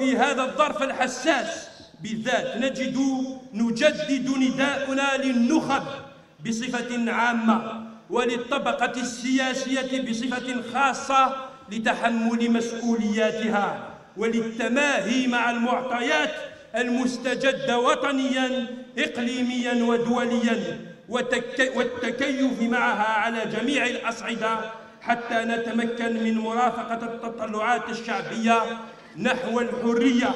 في هذا الظرف الحساس بالذات نجد نجدد نداءنا للنخب بصفة عامة وللطبقة السياسية بصفة خاصة لتحمل مسؤولياتها وللتماهي مع المعطيات المستجدة وطنيا إقليميا ودوليا والتكيف معها على جميع الأصعدة حتى نتمكن من مرافقة التطلعات الشعبية نحو الحرية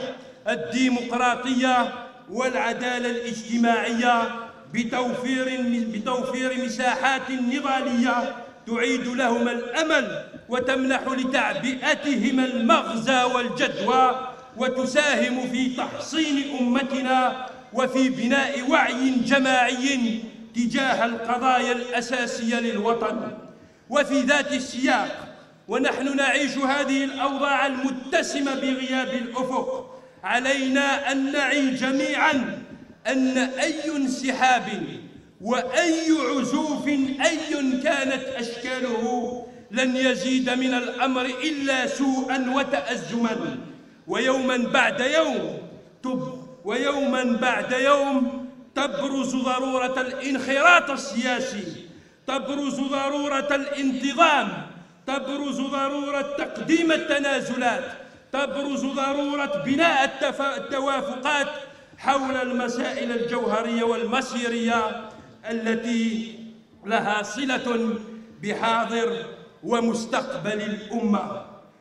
الديمقراطية والعدالة الاجتماعية بتوفير بتوفير مساحات نضالية تعيد لهم الأمل وتمنح لتعبئتهم المغزى والجدوى وتساهم في تحصين أمتنا وفي بناء وعي جماعي تجاه القضايا الأساسية للوطن. وفي ذات السياق ونحن نعيش هذه الأوضاع المتسمة بغياب الأفق. علينا أن نعي جميعاً أن أي انسحاب وأي عزوف أي كانت أشكاله لن يزيد من الأمر إلا سوءا وتأزما. ويوما بعد يوم تب ويوما بعد يوم تبرز ضرورة الانخراط السياسي تبرز ضرورة الانتظام تبرز ضرورة تقديم التنازلات تبرز ضرورة بناء التوافقات حول المسائل الجوهرية والمسيرية التي لها صلة بحاضر ومستقبل الأمة.